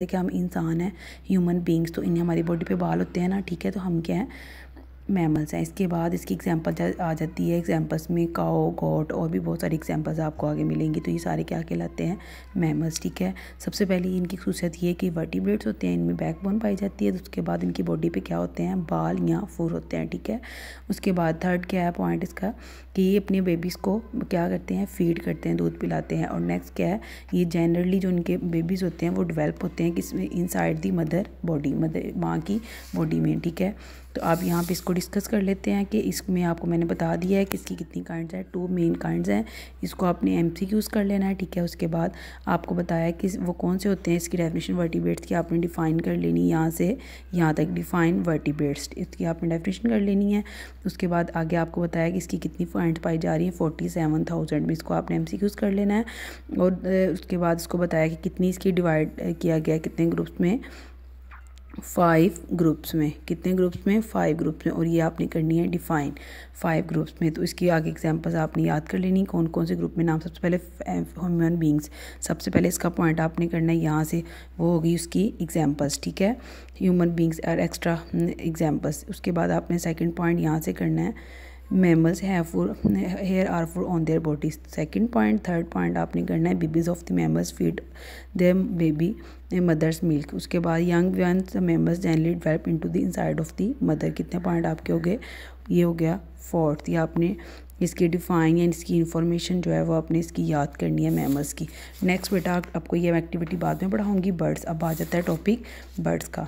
कि हम इंसान हैं ह्यूमन बींग्स तो इन्हें हमारी बॉडी पे बाल होते हैं ना, ठीक है? तो हम क्या हैं? मैमल्स हैं। इसके बाद इसकी एग्जांपल आ जाती है एग्जांपल्स में काओ गॉट और भी बहुत सारी एग्जांपल्स आपको आगे मिलेंगी। तो ये सारे क्या कहलाते हैं? मैमल्स ठीक है? सबसे पहले इनकी खूसियत ये है कि वर्टिब्रेट्स होते हैं, इनमें बैकबोन पाई जाती है। तो उसके बाद इनकी बॉडी पे क्या होते हैं? बाल या फूर होते हैं, ठीक है? उसके बाद थर्ड क्या है पॉइंट इसका? कि ये अपने बेबीज़ को क्या करते हैं? फ़ीड करते हैं, दूध पिलाते हैं। और नेक्स्ट क्या है? ये जनरली जो इनके बेबीज़ होते हैं, वो डेवलप होते हैं किसमें inside the mother body mother माँ की बॉडी में, ठीक है? तो आप यहाँ पे इसको डिस्कस कर लेते हैं कि इसमें आपको मैंने बता दिया है कि इसकी कितनी काइंड्स हैं टू मेन काइंड्स हैं। इसको आपने एम सी क्यूज़ कर लेना है, ठीक है? उसके बाद आपको बताया कि वो कौन से होते हैं, इसकी डेफिनेशन वर्टिब्रेट्स की आपने डिफ़ाइन कर लेनी है यहाँ से, यहाँ तक डिफ़ाइन वर्टिब्रेट्स इसकी आपने डेफिनेशन कर लेनी है। उसके बाद आगे आपको बताया कि इसकी कितनी पॉइंट पाई जा रही है फोर्टी सेवन थाउज़ेंड में इसको आपने एम सी क्यूज़ कर लेना है। और उसके बाद इसको बताया कि कितनी इसकी डिवाइड किया गया कितने ग्रुप्स में। फाइव ग्रुप्स में। कितने ग्रुप्स में? फाइव ग्रुप्स में। और ये आपने करनी है डिफ़ाइन। फाइव ग्रुप्स में। तो इसकी आगे एग्जांपल्स आपने याद कर लेनी। कौन कौन से ग्रुप में नाम? सबसे पहले ह्यूमन बींग्स सबसे पहले इसका पॉइंट आपने करना है। यहाँ से वो होगी उसकी एग्जांपल्स ठीक है? ह्यूमन बींग्स और एक्स्ट्रा एग्जाम्पल्स उसके बाद आपने सेकेंड पॉइंट यहाँ से करना है। Mammals have full hair are full on their bodies second point third point आपने करना है babies of the mammals feed their baby mothers milk उसके बाद young one mammals generally develop into the inside of the mother कितने point आपके हो गए? ये हो गया फोर्थ ये आपने इसकी डिफाइन या इसकी इन्फॉर्मेशन जो है वो आपने इसकी याद करनी है मेमल्स की. नेक्स्ट बेटा, आपको ये एक्टिविटी बाद में पढ़ाऊँगी बर्ड्स अब आ जाता है टॉपिक बर्ड्स का.